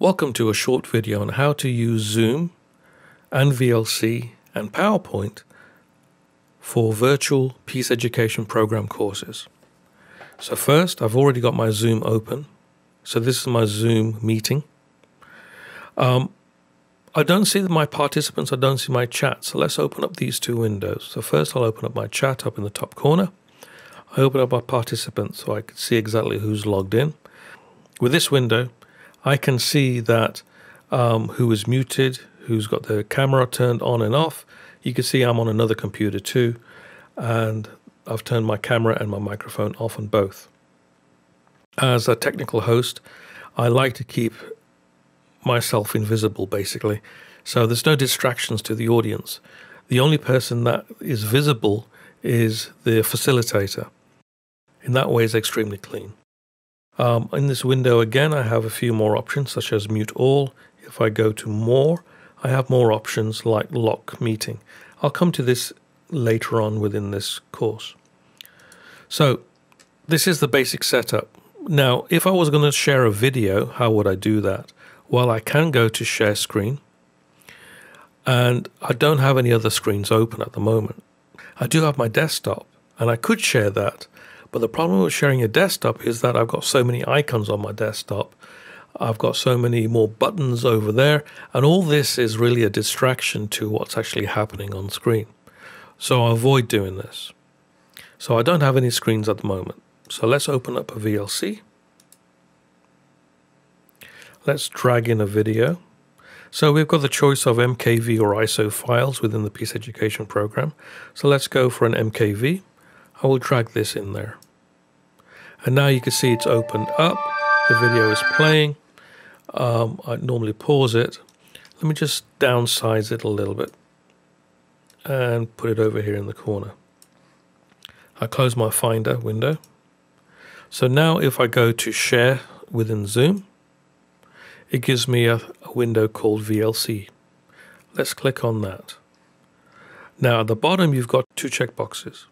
Welcome to a short video on how to use Zoom and VLC and PowerPoint for virtual Peace Education Program courses. So first, I've already got my Zoom open. So this is my Zoom meeting. Um, I don't see my participants, I don't see my chat. So let's open up these two windows. So first I'll open up my chat up in the top corner. I open up my participants so I can see exactly who's logged in. With this window, I can see that um, who is muted, who's got the camera turned on and off. You can see I'm on another computer too, and I've turned my camera and my microphone off on both. As a technical host, I like to keep myself invisible basically, so there's no distractions to the audience. The only person that is visible is the facilitator. In that way, it's extremely clean. Um, in this window again, I have a few more options such as mute all. If I go to more, I have more options like lock meeting. I'll come to this later on within this course. So this is the basic setup. Now, if I was going to share a video, how would I do that? Well, I can go to share screen and I don't have any other screens open at the moment. I do have my desktop and I could share that, but the problem with sharing a desktop is that I've got so many icons on my desktop. I've got so many more buttons over there, and all this is really a distraction to what's actually happening on screen. So I avoid doing this. So I don't have any screens at the moment. So let's open up a VLC. Let's drag in a video. So we've got the choice of MKV or ISO files within the Peace Education program. So let's go for an MKV. I will drag this in there. And now you can see it's opened up. The video is playing. Um, I normally pause it. Let me just downsize it a little bit and put it over here in the corner. I close my Finder window. So now if I go to Share within Zoom, it gives me a, a window called VLC. Let's click on that. Now at the bottom you've got two checkboxes.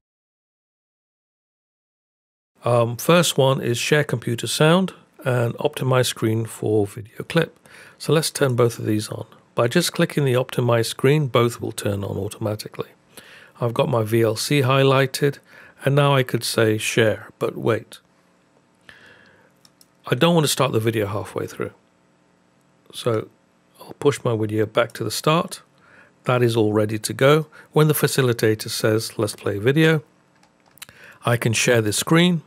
Um, first one is share computer sound and optimize screen for video clip. So let's turn both of these on. By just clicking the optimize screen, both will turn on automatically. I've got my VLC highlighted and now I could say share, but wait. I don't want to start the video halfway through. So I'll push my video back to the start. That is all ready to go. When the facilitator says, let's play video, I can share the screen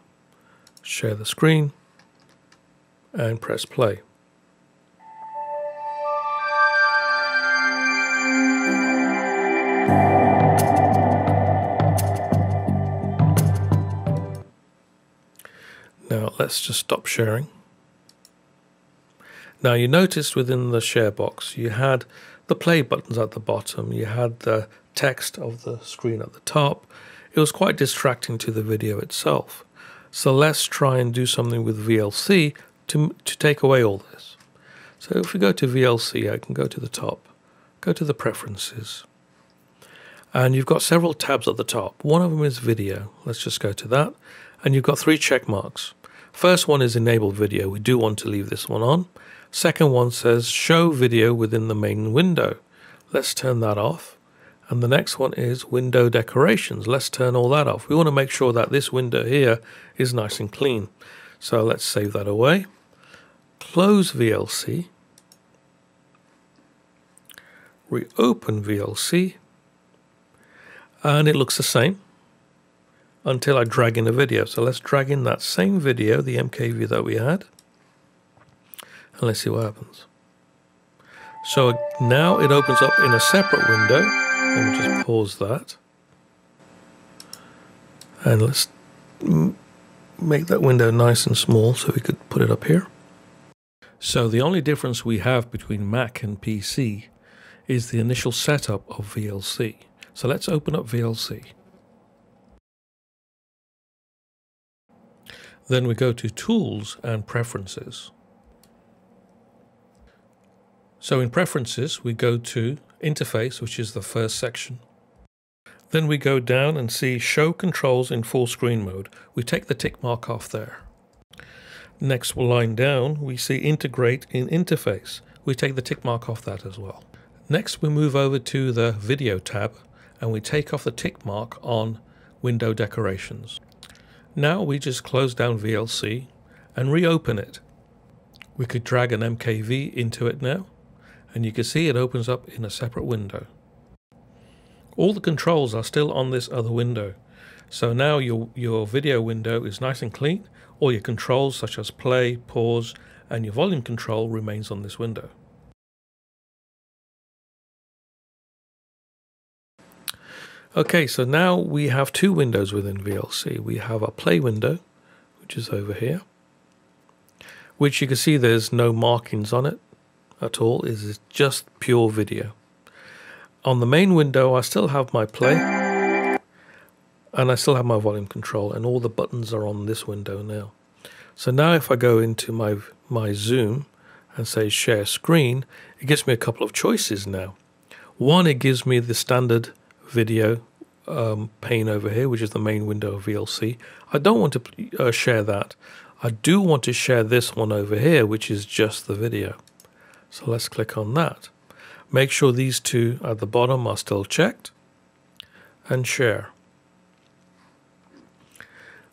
share the screen, and press play. Now let's just stop sharing. Now you noticed within the share box you had the play buttons at the bottom, you had the text of the screen at the top. It was quite distracting to the video itself. So let's try and do something with VLC to, to take away all this. So if we go to VLC, I can go to the top, go to the preferences. And you've got several tabs at the top. One of them is video. Let's just go to that. And you've got three check marks. First one is enable video. We do want to leave this one on. Second one says show video within the main window. Let's turn that off. And the next one is window decorations. Let's turn all that off. We want to make sure that this window here is nice and clean. So let's save that away. Close VLC. Reopen VLC. And it looks the same until I drag in a video. So let's drag in that same video, the MKV that we had. And let's see what happens. So now it opens up in a separate window. Let me just pause that. And let's make that window nice and small so we could put it up here. So the only difference we have between Mac and PC is the initial setup of VLC. So let's open up VLC. Then we go to Tools and Preferences. So in Preferences, we go to Interface, which is the first section. Then we go down and see Show Controls in Full Screen Mode. We take the tick mark off there. Next line down, we see integrate in interface. We take the tick mark off that as well. Next, we move over to the video tab and we take off the tick mark on window decorations. Now we just close down VLC and reopen it. We could drag an MKV into it now and you can see it opens up in a separate window. All the controls are still on this other window. So now your, your video window is nice and clean. All your controls such as play, pause, and your volume control remains on this window. Okay, so now we have two windows within VLC. We have a play window, which is over here, which you can see there's no markings on it at all. It is just pure video. On the main window, I still have my play and I still have my volume control and all the buttons are on this window now. So now if I go into my, my zoom and say share screen, it gives me a couple of choices now. One, it gives me the standard video um, pane over here, which is the main window of VLC. I don't want to uh, share that. I do want to share this one over here, which is just the video. So let's click on that. Make sure these two at the bottom are still checked and share.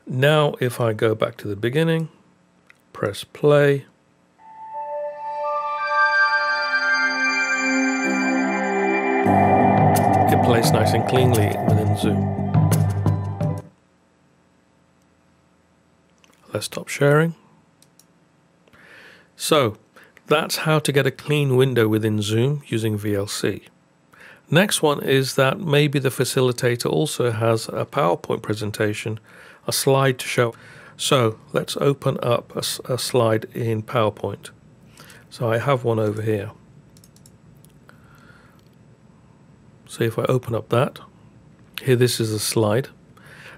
Now if I go back to the beginning, press play, it plays nice and cleanly within Zoom. Let's stop sharing. So that's how to get a clean window within Zoom using VLC. Next one is that maybe the facilitator also has a PowerPoint presentation a slide to show. So let's open up a, a slide in PowerPoint. So I have one over here. So if I open up that, here this is a slide.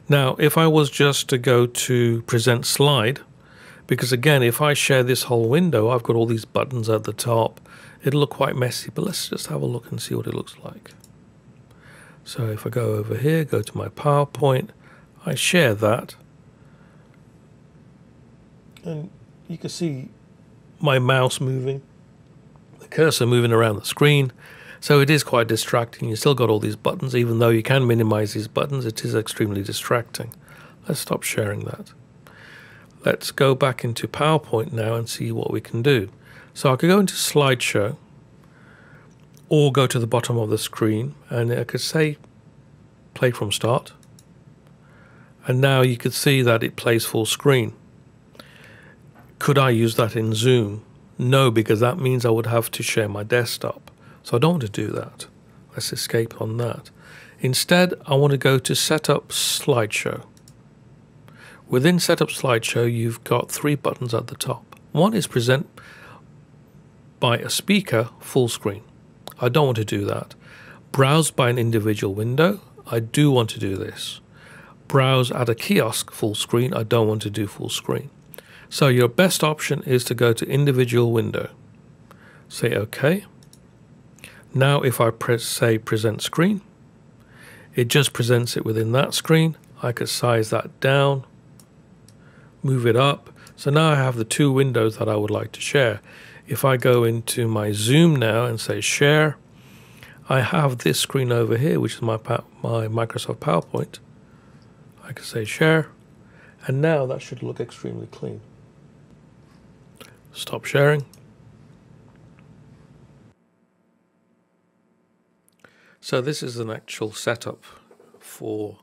Now, if I was just to go to present slide, because again, if I share this whole window, I've got all these buttons at the top. It'll look quite messy, but let's just have a look and see what it looks like. So if I go over here, go to my PowerPoint, I share that. And you can see my mouse moving, the cursor moving around the screen. So it is quite distracting. You still got all these buttons, even though you can minimize these buttons, it is extremely distracting. Let's stop sharing that. Let's go back into PowerPoint now and see what we can do. So I could go into slideshow or go to the bottom of the screen and I could say play from start and now you can see that it plays full screen. Could I use that in Zoom? No, because that means I would have to share my desktop. So I don't want to do that. Let's escape on that. Instead, I want to go to Setup Slideshow. Within Setup Slideshow, you've got three buttons at the top. One is Present by a speaker full screen. I don't want to do that. Browse by an individual window. I do want to do this browse at a kiosk full screen. I don't want to do full screen. So your best option is to go to individual window. Say OK. Now if I press say present screen, it just presents it within that screen. I could size that down, move it up. So now I have the two windows that I would like to share. If I go into my Zoom now and say share, I have this screen over here, which is my, my Microsoft PowerPoint. I can say share, and now that should look extremely clean. Stop sharing. So this is an actual setup for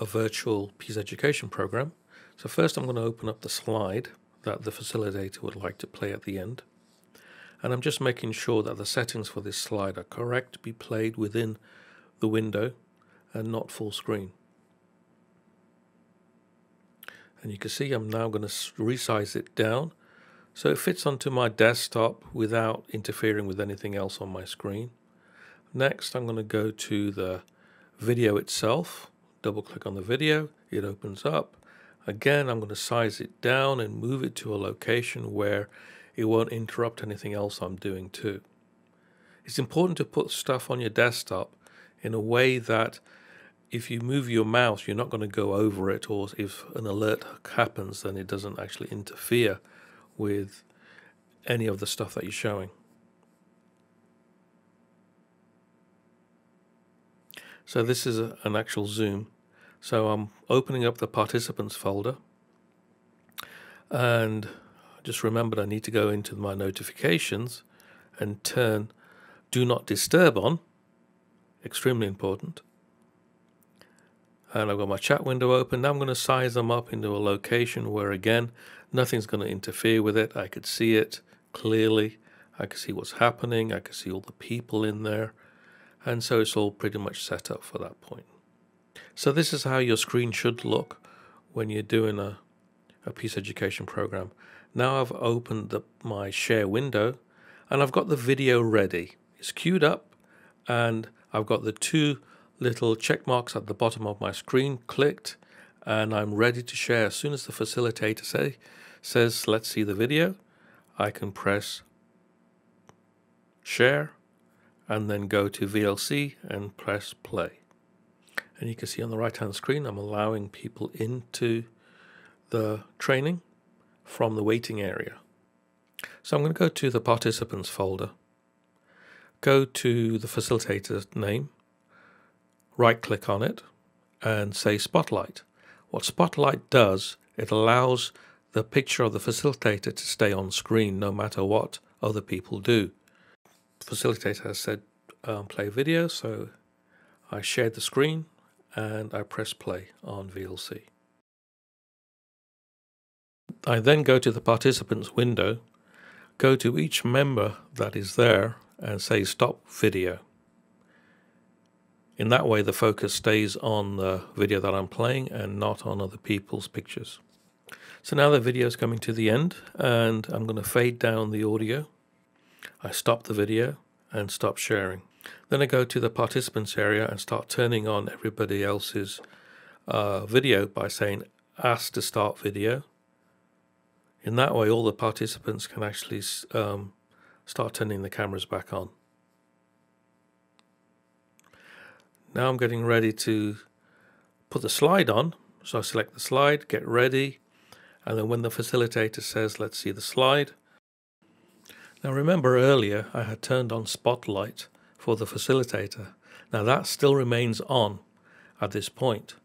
a virtual Peace Education program. So first I'm going to open up the slide that the facilitator would like to play at the end. And I'm just making sure that the settings for this slide are correct to be played within the window and not full screen. and you can see I'm now going to resize it down so it fits onto my desktop without interfering with anything else on my screen. Next I'm going to go to the video itself, double click on the video, it opens up. Again I'm going to size it down and move it to a location where it won't interrupt anything else I'm doing too. It's important to put stuff on your desktop in a way that if you move your mouse, you're not going to go over it, or if an alert happens, then it doesn't actually interfere with any of the stuff that you're showing. So this is a, an actual zoom. So I'm opening up the participants folder and I just remembered I need to go into my notifications and turn do not disturb on, extremely important. And I've got my chat window open. Now I'm going to size them up into a location where again, nothing's going to interfere with it. I could see it clearly. I could see what's happening. I could see all the people in there. And so it's all pretty much set up for that point. So this is how your screen should look when you're doing a, a peace education program. Now I've opened the, my share window and I've got the video ready. It's queued up and I've got the two little check marks at the bottom of my screen clicked and I'm ready to share. As soon as the facilitator say, says, let's see the video, I can press share and then go to VLC and press play. And you can see on the right hand screen, I'm allowing people into the training from the waiting area. So I'm going to go to the participants folder, go to the facilitator's name, right click on it, and say Spotlight. What Spotlight does, it allows the picture of the facilitator to stay on screen no matter what other people do The facilitator has said um, play video, so I shared the screen and I press play on VLC. I then go to the participants window, go to each member that is there and say stop video. In that way the focus stays on the video that I'm playing and not on other people's pictures. So now the video is coming to the end and I'm going to fade down the audio I stop the video and stop sharing. Then I go to the participants area and start turning on everybody else's uh, video by saying ask to start video. In that way, all the participants can actually um, start turning the cameras back on. Now I'm getting ready to put the slide on. So I select the slide, get ready, and then when the facilitator says, let's see the slide, now remember earlier I had turned on Spotlight for the facilitator. Now that still remains on at this point.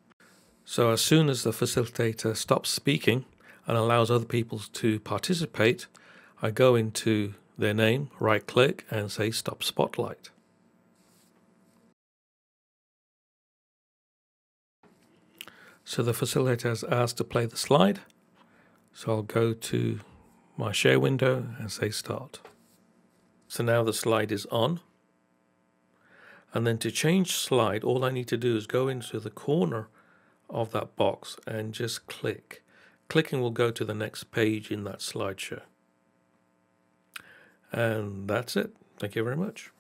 So as soon as the facilitator stops speaking and allows other people to participate, I go into their name, right click and say stop spotlight. So the facilitator has asked to play the slide. So I'll go to my share window and say start. So now the slide is on. And then to change slide, all I need to do is go into the corner of that box and just click. Clicking will go to the next page in that slideshow. And that's it. Thank you very much.